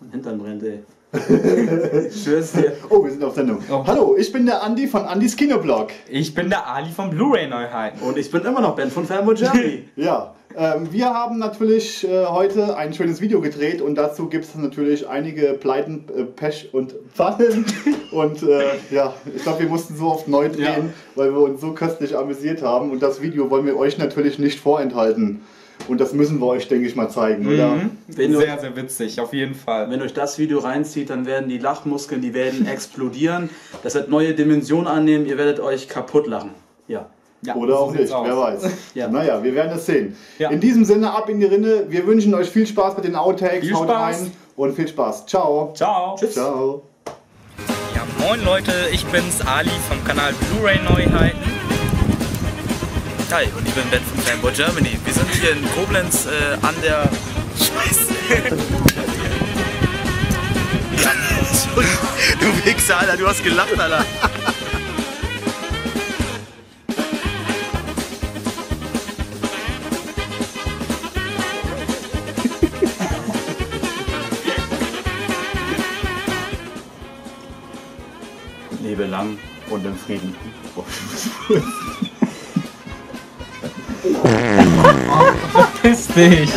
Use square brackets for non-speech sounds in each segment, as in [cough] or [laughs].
Mein Hintern brennt, ey. ich [laughs] schwör's dir. Oh, wir sind auf Sendung. Oh. Hallo, ich bin der Andi von Andis Kinoblog. Ich bin der Ali von Blu-ray Neuheiten. Und ich bin immer noch Ben von Fanboy Germany. [laughs] Ja, ähm, wir haben natürlich äh, heute ein schönes Video gedreht und dazu gibt es natürlich einige Pleiten, äh, Pech und Pfannen. [laughs] und äh, ja, ich glaube, wir mussten so oft neu drehen, Ja. weil wir uns so köstlich amüsiert haben. Und das Video wollen wir euch natürlich nicht vorenthalten. Und das müssen wir euch, denke ich mal, zeigen, oder? Mhm. Wenn du- Sehr, sehr witzig, auf jeden Fall. Wenn euch das Video reinzieht, dann werden die Lachmuskeln, die werden [laughs] explodieren. Das wird neue Dimensionen annehmen. Ihr werdet euch kaputt lachen. Ja. Ja, Oder auch nicht, aus. wer weiß. [laughs] Ja. Naja, wir werden es sehen. Ja. In diesem Sinne, ab in die Rinne. Wir wünschen euch viel Spaß mit den Outtakes. Viel Haut Spaß. rein und viel Spaß. Ciao. Ciao. Tschüss. Ciao. Ja, moin Leute, ich bin's Ali vom Kanal Blu-ray Neuheiten. Hi, und ich bin Ben von Fanboy Germany. Wir sind hier in Koblenz äh, an der. Scheiße! [laughs] du Wichser, Alter, du hast gelacht, Alter. Lebe lang und im Frieden. Piss dich.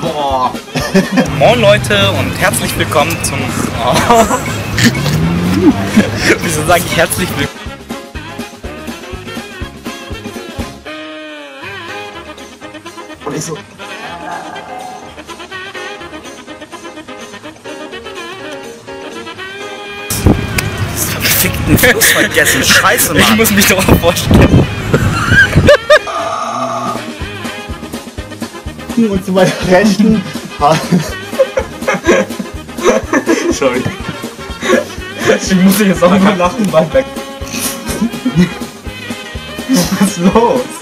Boah. Moin Leute und herzlich willkommen zum... Oh. [laughs] Wieso sage ich herzlich willkommen? Und ich so, Verfickten Fluss vergessen. Scheiße, Ich Mann. muss mich darauf vorstellen. Und zu meiner Rechten. sorry. Ich muss jetzt auch mal lachen, weil weg. Was ist los?